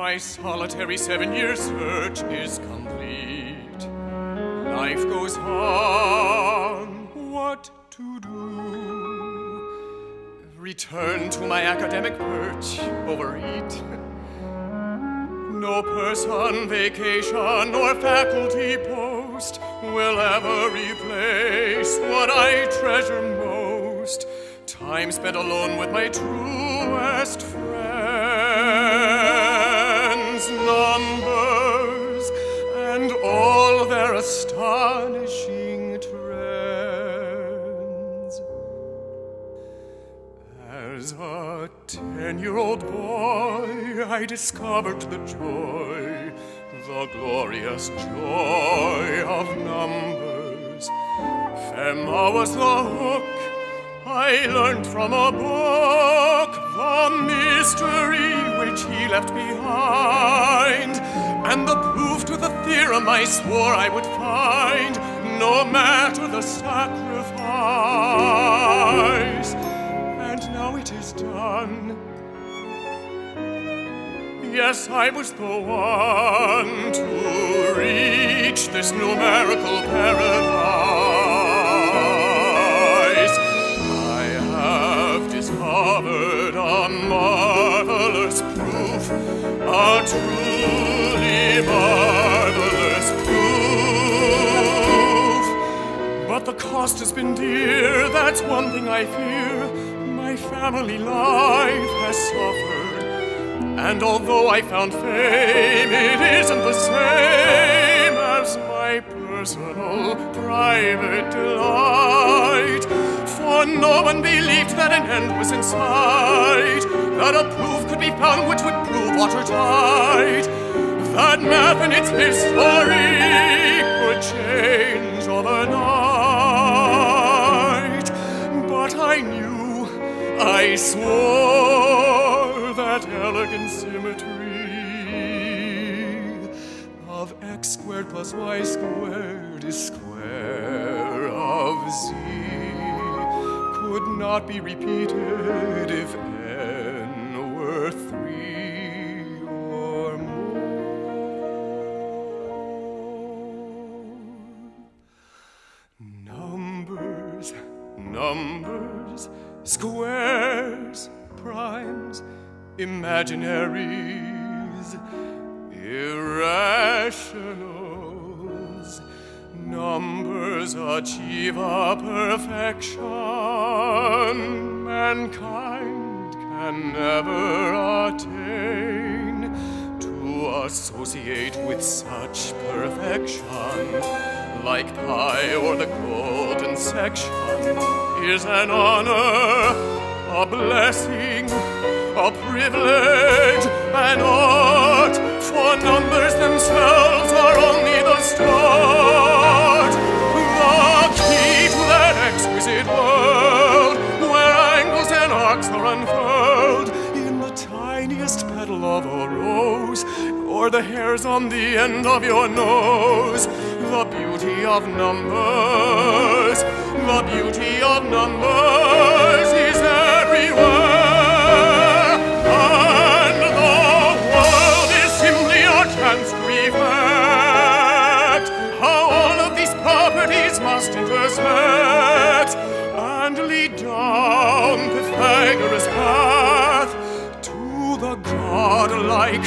My solitary seven year search is complete. Life goes on. What to do? Return to my academic perch, overeat. No person, vacation, or faculty post will ever replace what I treasure most time spent alone with my truest friends. As a ten-year-old boy, I discovered the joy, the glorious joy of numbers. Fermat was the hook I learned from a book the mystery which he left behind, and the proof to the theorem I swore I would find, no matter the sacrifice. It is done. Yes, I was the one to reach this numerical paradise. I have discovered a marvelous proof, a truly marvelous proof. But the cost has been dear, that's one thing I fear. My family life has suffered. And although I found fame, it isn't the same as my personal, private delight. For no one believed that an end was in sight, that a proof could be found which would prove watertight, that math and its history could change I swore that elegant symmetry of x squared plus y squared is square of z could not be repeated if n were three or more. Numbers, numbers, squares, primes, imaginaries, irrationals. Numbers achieve a perfection mankind can never attain. To associate with such perfection, like pi or the golden section, is an honor, a blessing, a privilege, an art, for numbers themselves are only the start. The key to that exquisite world, where angles and arcs are unfurled in the tiniest petal of a rose, or the hairs on the end of your nose. Of numbers, the beauty of numbers is everywhere. And the world is simply a chance reflect how all of these properties must intersect and lead down Pythagoras' path to the godlike